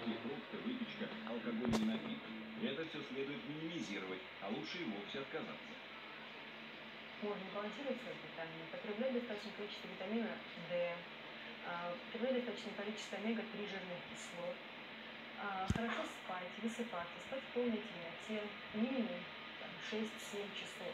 сладкие фрукты, выпечка, алкогольные напитки. Это все следует минимизировать, а лучше и вовсе отказаться. Можно балансировать свои питание, потреблять достаточное количество витамина D, а, потреблять достаточное количество омега-3 жирных кислот, а, хорошо спать, высыпаться, спать в полной темноте, минимум 6-7 часов.